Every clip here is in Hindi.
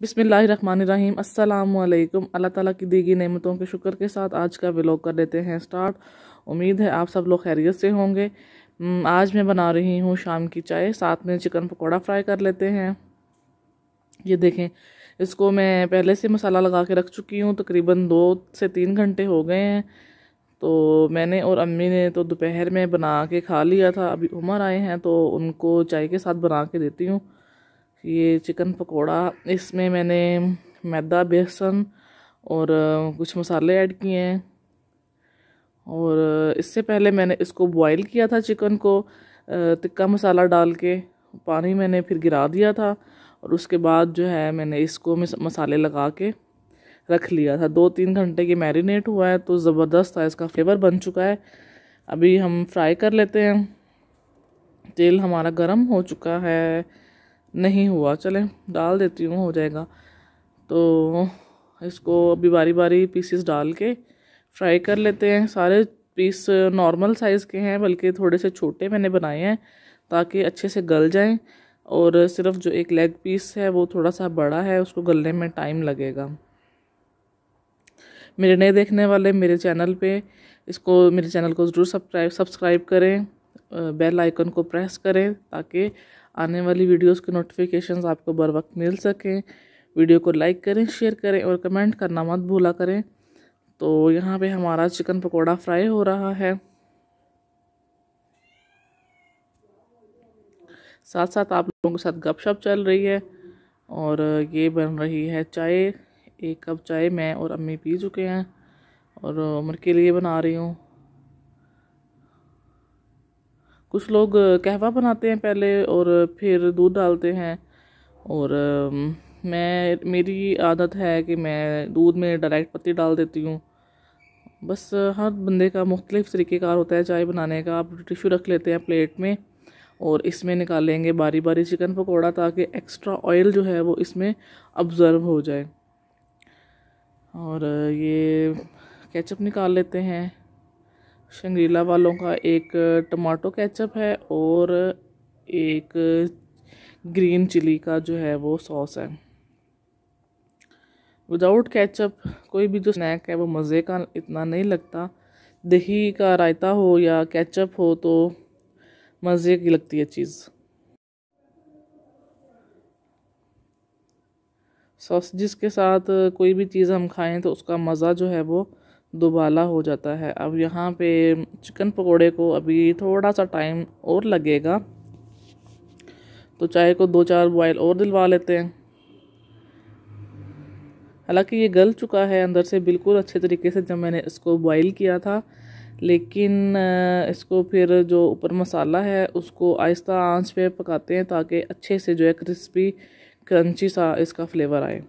बिसमीम वालेकुम अल्लाह ताला की दी गई नेमतों के शुक्र के साथ आज का व्लॉग कर लेते हैं स्टार्ट। उम्मीद है आप सब लोग खैरियत से होंगे। आज मैं बना रही हूँ शाम की चाय। साथ में चिकन पकौड़ा फ्राई कर लेते हैं। ये देखें, इसको मैं पहले से मसाला लगा के रख चुकी हूँ। तकरीबन दो से तीन घंटे हो गए हैं। तो मैंने और अम्मी ने तो दोपहर में बना के खा लिया था। अभी उमर आए हैं तो उनको चाय के साथ बना के देती हूँ। ये चिकन पकोड़ा, इसमें मैंने मैदा, बेसन और कुछ मसाले ऐड किए हैं। और, इससे पहले मैंने इसको बॉईल किया था चिकन को तिक्का मसाला डाल के, पानी मैंने फिर गिरा दिया था और उसके बाद जो है मैंने इसको मसाले लगा के रख लिया था। दो तीन घंटे की मैरिनेट हुआ है तो ज़बरदस्त था, इसका फ्लेवर बन चुका है। अभी हम फ्राई कर लेते हैं। तेल हमारा गर्म हो चुका है। नहीं हुआ। चलें, डाल देती हूँ, हो जाएगा। तो इसको अभी बारी बारी पीसेस डाल के फ्राई कर लेते हैं। सारे पीस नॉर्मल साइज़ के हैं, बल्कि थोड़े से छोटे मैंने बनाए हैं, ताकि अच्छे से गल जाएँ। और सिर्फ़ जो एक लेग पीस है, वो थोड़ा सा बड़ा है, उसको गलने में टाइम लगेगा। मेरे नए देखने वाले मेरे चैनल पे, इसको मेरे चैनल को ज़रूर सब्सक्राइब सब्सक्राइब करें। बेल आइकन को प्रेस करें, ताकि आने वाली वीडियोस के नोटिफिकेशंस आपको बर वक्त मिल सकें। वीडियो को लाइक करें शेयर करें और कमेंट करना मत भूला करें। तो यहाँ पे हमारा चिकन पकोड़ा फ्राई हो रहा है। साथ साथ आप लोगों के साथ गपशप चल रही है और ये बन रही है चाय। एक कप चाय मैं और अम्मी पी चुके हैं और उम्र के लिए बना रही हूँ। कुछ लोग कहवा बनाते हैं पहले और फिर दूध डालते हैं। और मैं, मेरी आदत है कि मैं दूध में डायरेक्ट पत्ती डाल देती हूँ। बस हर बंदे का मुख्तलिफ़ तरीक़ेकार होता है चाय बनाने का। आप टिशू रख लेते हैं प्लेट में और इसमें निकालेंगे बारी बारी चिकन पकौड़ा ताकि एक्स्ट्रा ऑयल जो है वो इसमें ऑब्ज़र्व हो जाए। और ये केचप निकाल लेते हैं। शंगरीला वालों का एक टमाटो केचप है और एक ग्रीन चिली का जो है वो सॉस है। विदाउट केचप कोई भी जो स्नैक है वो मज़े का इतना नहीं लगता। दही का रायता हो या केचप हो तो मज़े की लगती है चीज़। सॉस जिसके साथ कोई भी चीज़ हम खाएँ तो उसका मज़ा जो है वो दुबाला हो जाता है। अब यहाँ पे चिकन पकोड़े को अभी थोड़ा सा टाइम और लगेगा। तो चाय को दो चार बॉयल और दिलवा लेते हैं। हालाँकि ये गल चुका है अंदर से, बिल्कुल अच्छे तरीके से जब मैंने इसको बॉईल किया था। लेकिन इसको फिर जो ऊपर मसाला है, उसको आहिस्ता आँच पे पकाते हैं ताकि अच्छे से जो है क्रिस्पी क्रंची सा इसका फ्लेवर आए।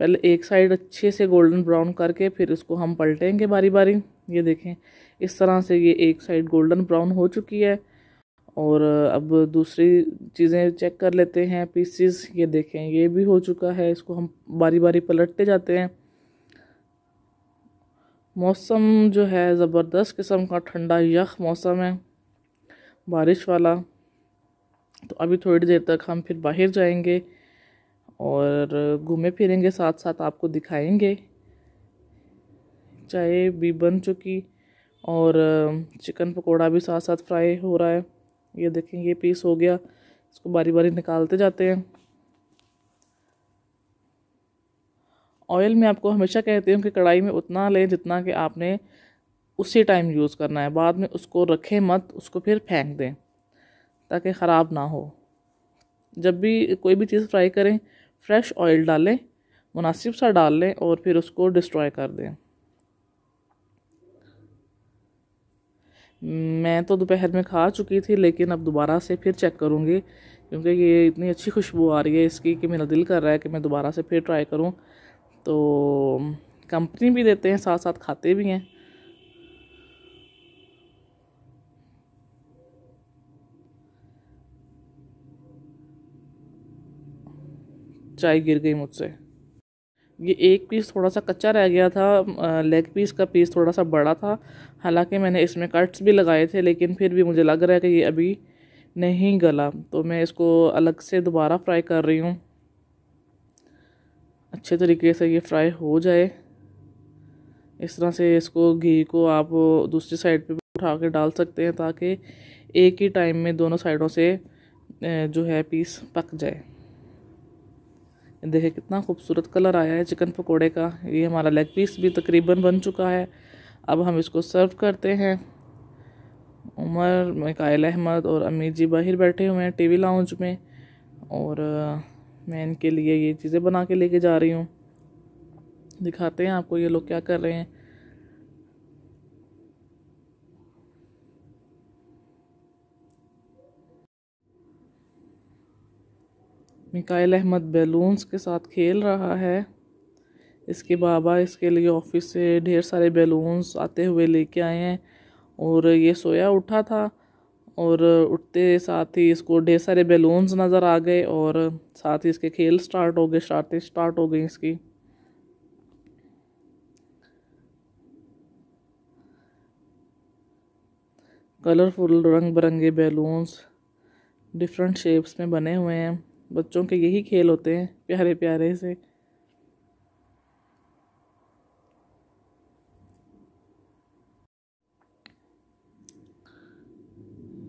पहले एक साइड अच्छे से गोल्डन ब्राउन करके फिर इसको हम पलटेंगे बारी बारी ये देखें, इस तरह से ये एक साइड गोल्डन ब्राउन हो चुकी है। और अब दूसरी चीज़ें चेक कर लेते हैं, पीसीस, ये देखें, ये भी हो चुका है, इसको हम बारी बारी पलटते जाते हैं। मौसम जो है, ज़बरदस्त किस्म का ठंडा यख मौसम है, बारिश वाला। तो अभी थोड़ी देर तक हम फिर बाहर जाएँगे। और घूमे फिरेंगे साथ साथ आपको दिखाएँगे। चाय भी बन चुकी और चिकन पकोड़ा भी साथ साथ फ्राई हो रहा है। ये देखें, ये पीस हो गया। इसको बारी बारी निकालते जाते हैं। ऑयल में आपको हमेशा कहती हूँ कि कढ़ाई में उतना लें जितना कि आपने उसी टाइम यूज़ करना है। बाद में उसको रखें मत, उसको फिर फेंक दें, ताकि ख़राब ना हो। जब भी कोई भी चीज़ फ्राई करें फ्रेश ऑयल डालें, मुनासिब सा डाल लें और फिर उसको डिस्ट्रॉय कर दें। मैं तो दोपहर में खा चुकी थी, लेकिन अब दोबारा से फिर चेक करूँगी, क्योंकि ये इतनी अच्छी खुशबू आ रही है इसकी कि मेरा दिल कर रहा है कि मैं दोबारा से फिर ट्राई करूँ। तो कंपनी भी देते हैं साथ साथ खाते भी हैं। चाय गिर गई मुझसे। ये एक पीस थोड़ा सा कच्चा रह गया था लेग पीस का पीस थोड़ा सा बड़ा था। हालाँकि मैंने इसमें कट्स भी लगाए थे, लेकिन फिर भी मुझे लग रहा है कि ये अभी नहीं गला। तो मैं इसको अलग से दोबारा फ्राई कर रही हूँ। अच्छे तरीके से ये फ्राई हो जाए। इस तरह से इसको घी को आप दूसरी साइड पे उठा के डाल सकते हैं, ताकि एक ही टाइम में दोनों साइडों से जो है पीस पक जाए। देखिए कितना खूबसूरत कलर आया है चिकन पकोड़े का। ये हमारा लेग पीस भी तकरीबन बन चुका है। अब हम इसको सर्व करते हैं। उमर, मकायल अहमद और अमीर जी बाहर बैठे हुए हैं टीवी लाउंज में। और मैं इनके लिए ये चीज़ें बना के लेके जा रही हूँ। दिखाते हैं आपको ये लोग क्या कर रहे हैं। मिकाइल अहमद बैलून्स के साथ खेल रहा है। इसके बाबा इसके लिए ऑफ़िस से ढेर सारे बैलून्स आते हुए लेके आए हैं और ये सोया उठा था और उठते साथ ही इसको ढेर सारे बैलून्स नज़र आ गए और साथ ही इसके खेल स्टार्ट हो गए शार्टें स्टार्ट हो गई इसकी। कलरफुल रंग बिरंगे बैलून्स डिफरेंट शेप्स में बने हुए हैं। बच्चों के यही खेल होते हैं, प्यारे प्यारे से।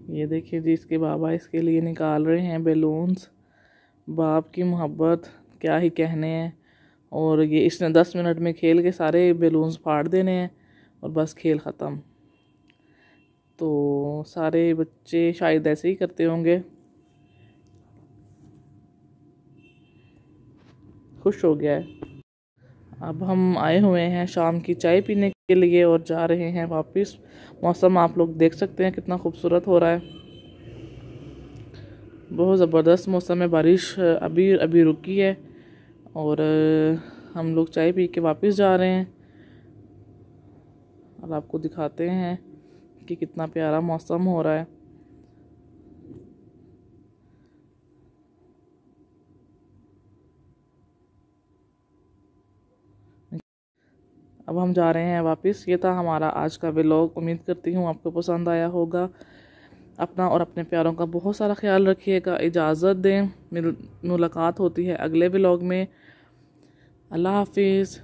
ये देखिए जी, इसके बाबा इसके लिए निकाल रहे हैं बैलून्स बाप की मोहब्बत, क्या ही कहने हैं। और ये इसने दस मिनट में खेल के सारे बैलून्स फाड़ देने हैं और बस खेल ख़त्म। तो सारे बच्चे शायद ऐसे ही करते होंगे। खुश हो गया है। अब हम आए हुए हैं शाम की चाय पीने के लिए और जा रहे हैं वापस। मौसम आप लोग देख सकते हैं कितना खूबसूरत हो रहा है। बहुत ज़बरदस्त मौसम है, बारिश अभी अभी रुकी है और हम लोग चाय पी के वापस जा रहे हैं। और आपको दिखाते हैं कि कितना प्यारा मौसम हो रहा है। अब हम जा रहे हैं वापस। ये था हमारा आज का व्लॉग उम्मीद करती हूँ आपको पसंद आया होगा। अपना और अपने प्यारों का बहुत सारा ख्याल रखिएगा। इजाज़त दें। मुलाकात होती है अगले व्लॉग में। अल्लाह हाफिज़।